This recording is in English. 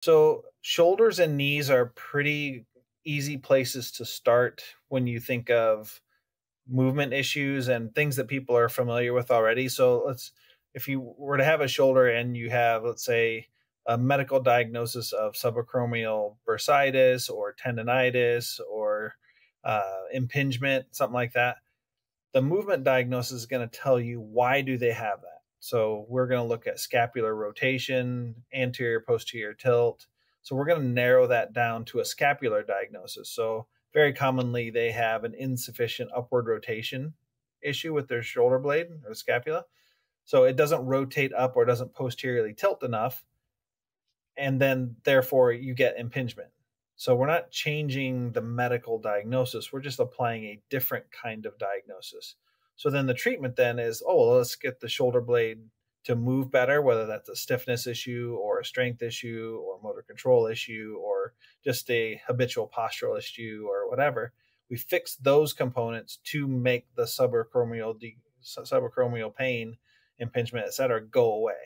So, shoulders and knees are pretty easy places to start when you think of movement issues and things that people are familiar with already. So, let's if you were to have a shoulder and you have, let's say, a medical diagnosis of subacromial bursitis or tendonitis or uh, impingement, something like that, the movement diagnosis is going to tell you why do they have that. So we're going to look at scapular rotation, anterior posterior tilt. So we're going to narrow that down to a scapular diagnosis. So very commonly they have an insufficient upward rotation issue with their shoulder blade or scapula. So it doesn't rotate up or doesn't posteriorly tilt enough. And then therefore you get impingement. So we're not changing the medical diagnosis. We're just applying a different kind of diagnosis. So then the treatment then is, oh, well, let's get the shoulder blade to move better, whether that's a stiffness issue or a strength issue or motor control issue or just a habitual postural issue or whatever. We fix those components to make the subacromial de- subacromial pain, impingement, et cetera, go away.